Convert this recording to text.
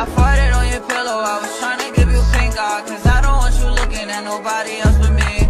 I farted on your pillow, I was trying to give you pink eye Cause I don't want you looking at nobody else but me.